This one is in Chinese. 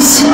心